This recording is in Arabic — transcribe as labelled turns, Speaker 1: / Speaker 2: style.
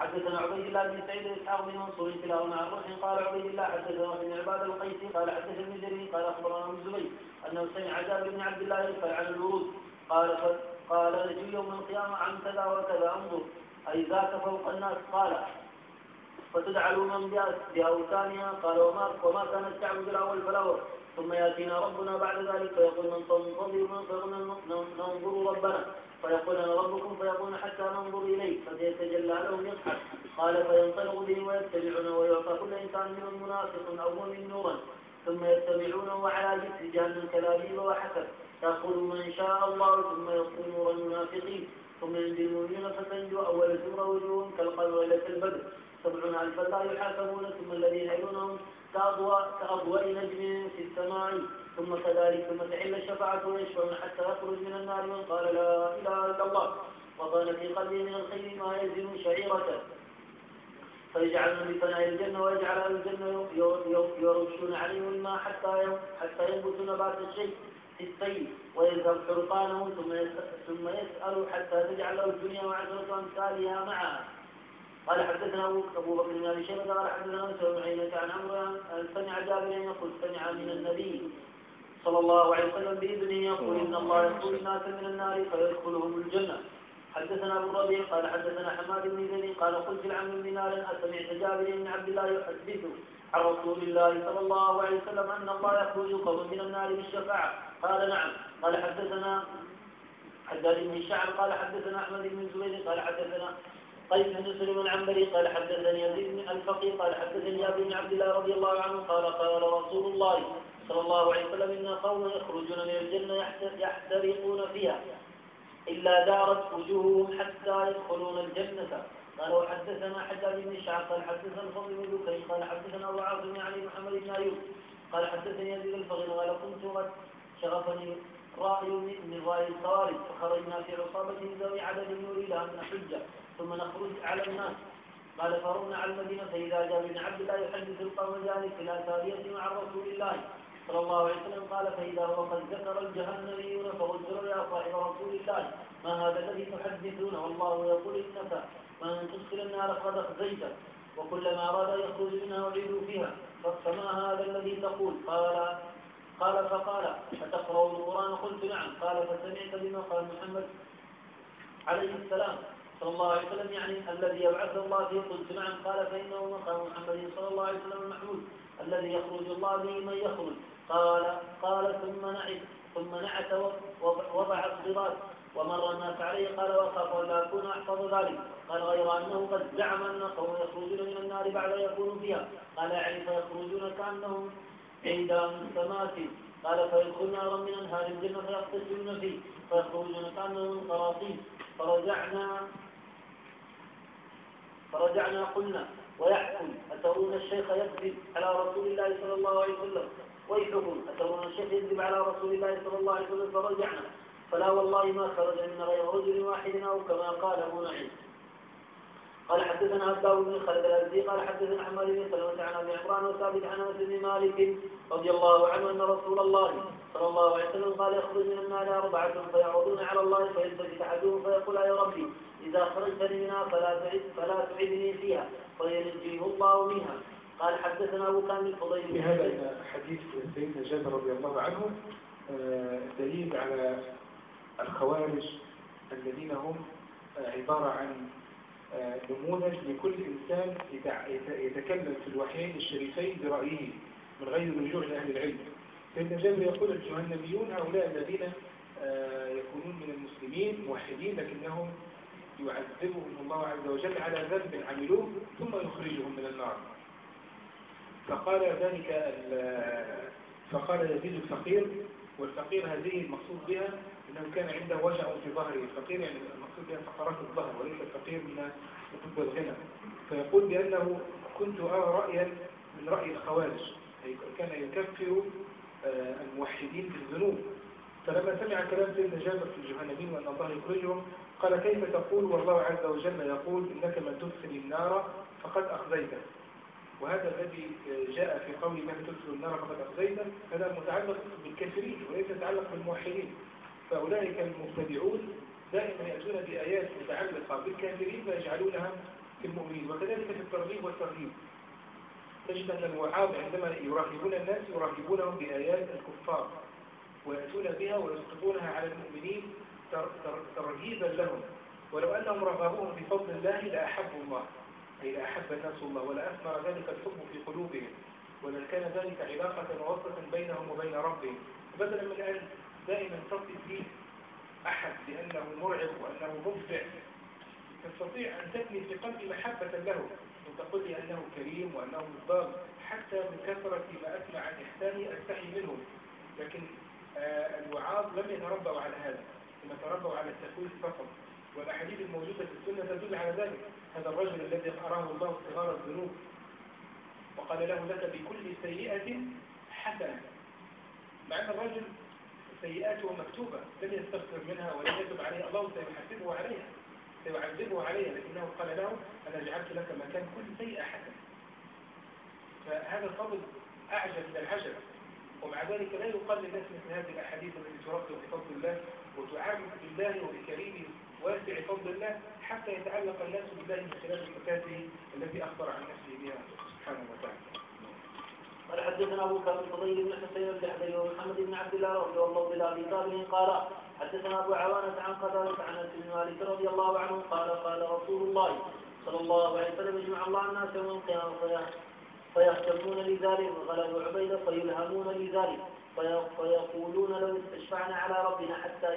Speaker 1: حدثنا عبيد الله بن سعيد اسحاق بن منصور كلاهما عن روح قال عبيد الله حدثنا بن عباد القيسي قال حدث جرير قال أخبرنا ابن الزبير أنه سمع جابر بن عبد الله يسال عن الورود. قال قال نجي يوم القيامة عن كذا وكذا أنظر. أي ذاك فوق الناس؟ قال. فتدعى الامم بأوثانها؟ قال وما وما كانت تعبد الأول فلا ثم يأتينا ربنا بعد ذلك فيقول من تنتظر ننظر ربنا. فيقول أنا ربكم فيقول حتى ننظر اليه فسيتجلى لهم يضحك. قال فينطلق به ويتبعون ويعطى كل إنسان منهم منافق أو مؤمن نورا. ثم يتبعونه على جسر جهنم كلابيب وحسب تأخذ من شاء الله ثم يصل نور المنافقين. ثم ينزل المؤمنين فتنجو أول سورة وجوههم كالقمر ليلة البدر. سبعون ألفا لا يحاسبون ثم الذين يلونهم كأضواء نجم في السماء. ثم كذلك ثم تحل الشفاعة ويشفعون حتى يخرج من النار من قال لا إله إلا الله. وظن في قلبه من الخير ما يزن شعيرته. فيجعلون بفناء الجنة ويجعل أهل الجنة يرشون عليهم الماء حتى حتى ينبت نبات الشيء في الطيب ويذهب حرقانه ثم ثم يسأل حتى تجعل له الدنيا وعشرة أمثالها معها قال حدثنا أبو بكر بن أبي شيبة قال حدثنا انس بن عيينه عن عمرو سمع جابر يقول سمع من النبي صلى الله عليه وسلم بإذنه يقول إن الله يقول الناس من النار فيدخلهم الجنة. حدثنا أبو الربيع قال حدثنا حماد بن زيد قال قلت لعم بن نار اسمعت جابر بن عبد الله يحدث عن رسول الله صلى الله عليه وسلم أن الله يخرج قوم من النار بالشفاعة. قال نعم. قال حدثنا حداد بن الشعب قال حدثنا أحمد بن زبير قال حدثنا قيس بن سليم العنبري قال حدثني يزيد بن الفقيه قال حدثني جابر بن عبد الله رضي الله عنه قال قال رسول الله صلى الله عليه وسلم إن قوم يخرجون من الجنة يحترقون فيها إلا دارت وجوههم حتى يدخلون الجنة. قال وحدثنا حجاج بن شعب قال حدثنا الفضل بن دكين قال حدثنا ابو عاصم علي محمد بن أيوب قال حدثني يزيد الفقيه قال كنت قد شغفني رأي من رأي الخوارج فخرجنا في عصابة ذوي عدد نريد أن نحج ثم نخرج على الناس. قال فرغنا على المدينة فإذا جاء ابن عبد الله يحدث القوم ذلك في الآثارية مع رسول الله صلى الله عليه وسلم. قال فإذا هو قد ذكر الجهنميون فقلت يا صاحب رسول الله. ما هذا الذي تحدثون والله يقول إنك من تدخل النار قد أخزيته وكلما أراد يخرج منها أعيدوا فيها. فما هذا الذي تقول؟ قال قال فقال أتقرأ القرآن؟ قلت نعم. قال فسمعت بما قال محمد عليه السلام. صلى الله عليه وسلم يعني الذي يبعث الله فيه قلت نعم قال فإنه مقام محمد صلى الله عليه وسلم المحمود الذي يخرج الله به من يخرج. قال قال ثم نعت ثم نعت وضع الصراط ومر الناس عليه. قال وأخاف أن لا أكون أحفظ ذلك. قال غير أنه قد زعم أن قوم يخرجون من النار بعد يكونوا فيها. قال يعني فيخرجون كأنهم عند سمات قال فيدخل نارا من انهار الجنة فيغتسلون فيه فيخرجون كانهم قراطيس فرجعنا فرجعنا قلنا ويحكم أترون الشيخ يكذب على رسول الله صلى الله عليه وسلم؟ ويحكم أترون الشيخ يكذب على رسول الله صلى الله عليه وسلم؟ فرجعنا. فلا والله ما خرج من غير رجل واحد أو كما قال نعيم قال حدثنا عبد بن خالد الأزدي قال حدثنا حماد بن سلمة عن أبي عمران وثابت عن أنس بن مالك رضي الله عنه أن رسول الله صلى الله عليه وسلم قال يخرج من النار أربعة فيعرضون على الله فيلتفت احدهم فيقول يا ربي إذا خرجتني منها فلا تعد فلا تعدني فيها فينجيه الله منها. قال حدثنا أبو كامل الفضيل.
Speaker 2: في هذا حديث سيدنا جابر رضي الله عنه آه، دليل على الخوارج الذين هم عبارة عن نموذج لكل إنسان يتكلم في الوحيين الشريفين برأيه من غير رجوع لأهل العلم. سيدنا جابر يقول الجهنميون هؤلاء الذين آه، يكونون من المسلمين موحدين لكنهم يعذبهم الله عز وجل على ذنب عملوه ثم يخرجهم من النار. فقال ذلك فقال يزيد الفقير والفقير هذه المقصود بها إنه كان عنده وجع في ظهره. الفقير يعني المقصود بها فقرات الظهر وليس الفقير من حب الغنى. فيقول بأنه كنت أرى رأيا من رأي الخوارج أي كان يكفر آه، الموحدين بالذنوب. فلما سمع كلام سيدنا جابر في الجهنمين وأن الله يخرجهم قال كيف تقول؟ والله عز وجل يقول إنك من تدخل النار فقد أخزيته. وهذا الذي جاء في قول من تدخل النار فقد أخزيته هذا متعلق بالكافرين وليس يتعلق بالموحدين. فأولئك المبتدعون دائما يأتون بآيات متعلقة بالكافرين فيجعلونها في المؤمنين. وكذلك في الترغيب والترهيب. تجد أن الوعاظ عندما يراهبون الناس يراهبونهم بآيات الكفار ويأتون بها ويسقطونها على المؤمنين ترهيبا لهم. ولو أنهم رغبوهم بفضل الله لأحبوا الله. أي لأحب الناس الله ولأثمر ذلك الحب في قلوبهم ولكان ذلك علاقة ووصلة بينهم وبين ربهم. بدلا من أن دائما تصف فيه أحد لأنه مرعب وأنه مبدع تستطيع أن تبني في قلبي محبة له وتقول لي أنه كريم وأنه مصدر حتى من كثرة ما أسمع عن إحسانه أستحي منه. لكن آه الوعاظ لم يتربوا على هذا لم يتربوا على التكوين فقط. والأحاديث الموجودة في السنة تدل على ذلك. هذا الرجل الذي أراه الله صغار الذنوب وقال له لك بكل سيئة حسنة. مع أن الرجل سيئاته مكتوبة لم يستغفر منها ولم يتب عليها. الله سيحاسبه عليها سيعذبه عليها لكنه قال له أنا جعلت لك مكان كل سيئة حسنة. فهذا الفضل أعجب من العجب. ومع ذلك لا يقال للناس مثل هذه الأحاديث التي ترد بفضل الله وتعامل بالله وبكريم واسع فضل الله حتى يتعلق الناس بالله من خلال صفاته التي أخبر عن نفسه بها سبحانه وتعالى.
Speaker 1: قال حدثنا أبو بكر الفضيل بن حسين الجحدري ومحمد بن عبد الله رضي الله بن أبي قال حدثنا أبو عوانة عن قتادة عن أنس بن مالك رضي الله عنه قال قال رسول الله صلى الله عليه وسلم يجمع الله الناس يوم القيامة فيهتمون لذلك وغلبوا عبيده فيلهمون لذلك فيقولون لو استشفعنا على ربنا حتى